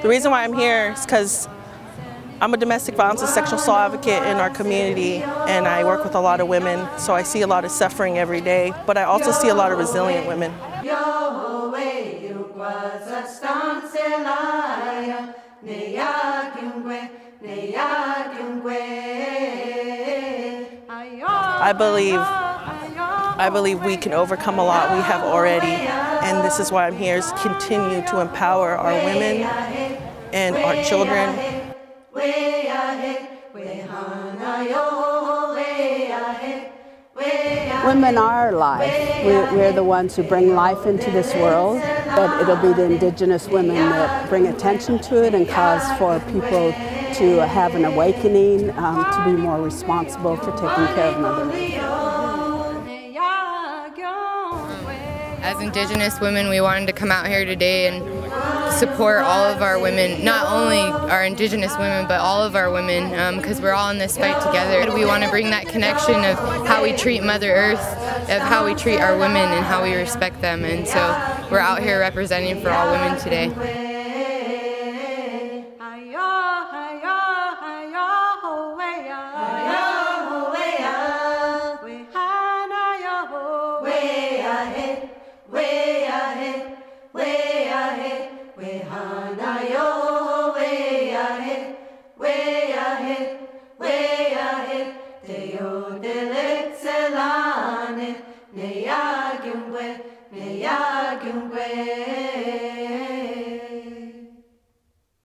The reason why I'm here is because I'm a domestic violence and sexual assault advocate in our community and I work with a lot of women, so I see a lot of suffering every day, but I also see a lot of resilient women. I believe I believe we can overcome a lot we have already and this is why I'm here is continue to empower our women and our children. Women are life. We're, the ones who bring life into this world, but it'll be the indigenous women that bring attention to it and cause for people to have an awakening, um, to be more responsible for taking care of Mother As Indigenous women, we wanted to come out here today and support all of our women, not only our Indigenous women, but all of our women, because um, we're all in this fight together. We want to bring that connection of how we treat Mother Earth, of how we treat our women and how we respect them. And so we're out here representing for all women today. Way ahead, way ahead, way hanayo, way ahead, way ahead, way ahead, te yo delexelane, ne ya